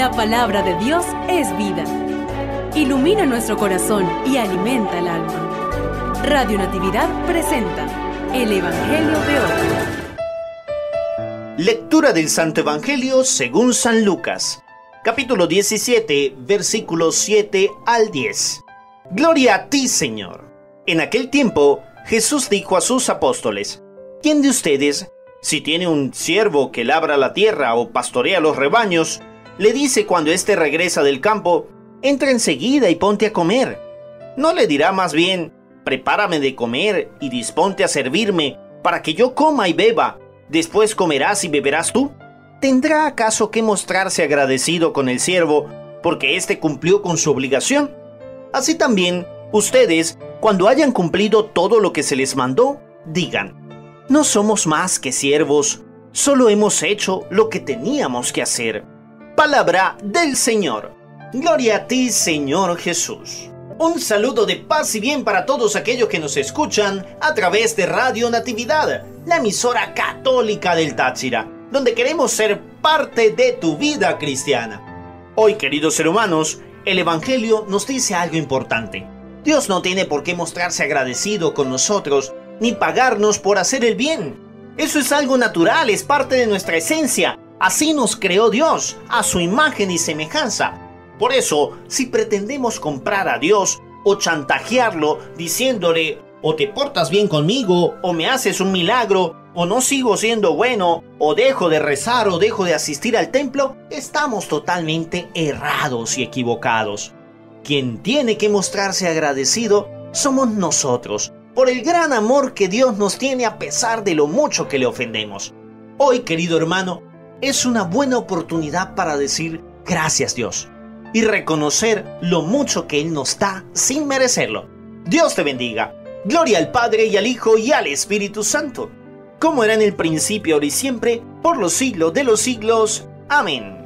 La palabra de Dios es vida. Ilumina nuestro corazón y alimenta el alma. Radio Natividad presenta el Evangelio de hoy. Lectura del Santo Evangelio según San Lucas, capítulo 17, versículos 7 al 10. Gloria a ti, Señor. En aquel tiempo, Jesús dijo a sus apóstoles, ¿quién de ustedes, si tiene un siervo que labra la tierra o pastorea los rebaños, le dice cuando éste regresa del campo, entra enseguida y ponte a comer? ¿No le dirá más bien, prepárame de comer y disponte a servirme, para que yo coma y beba, después comerás y beberás tú? ¿Tendrá acaso que mostrarse agradecido con el siervo porque éste cumplió con su obligación? Así también, ustedes, cuando hayan cumplido todo lo que se les mandó, digan, no somos más que siervos, solo hemos hecho lo que teníamos que hacer. Palabra del Señor. Gloria a ti, Señor Jesús. Un saludo de paz y bien para todos aquellos que nos escuchan a través de Radio Natividad, la emisora católica del Táchira, donde queremos ser parte de tu vida cristiana. Hoy, queridos seres humanos, el Evangelio nos dice algo importante. Dios no tiene por qué mostrarse agradecido con nosotros ni pagarnos por hacer el bien. Eso es algo natural, es parte de nuestra esencia. Así nos creó Dios, a su imagen y semejanza. Por eso, si pretendemos comprar a Dios o chantajearlo diciéndole o te portas bien conmigo o me haces un milagro o no sigo siendo bueno, o dejo de rezar o dejo de asistir al templo, estamos totalmente errados y equivocados. Quien tiene que mostrarse agradecido somos nosotros, por el gran amor que Dios nos tiene a pesar de lo mucho que le ofendemos. Hoy, querido hermano, es una buena oportunidad para decir gracias Dios y reconocer lo mucho que Él nos da sin merecerlo. Dios te bendiga. Gloria al Padre y al Hijo y al Espíritu Santo como era en el principio, ahora y siempre, por los siglos de los siglos. Amén.